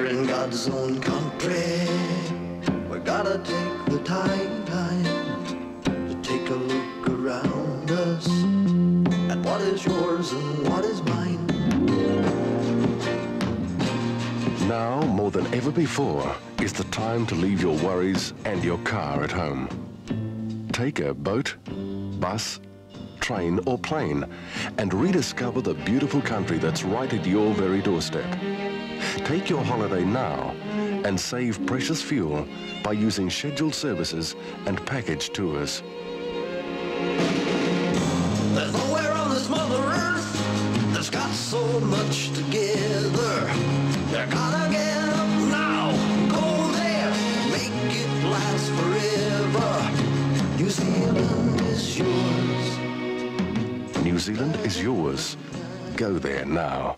We're in God's own country. We gotta take the time, time to take a look around us at what is yours and what is mine. Now, more than ever before, is the time to leave your worries and your car at home. Take a boat, bus, train or plane and rediscover the beautiful country that's right at your very doorstep. Take your holiday now and save precious fuel by using scheduled services and package tours. There's nowhere on this Mother Earth that's got so much together. You gotta get up now, go there, make it last forever. New Zealand is yours. New Zealand is yours. Go there now.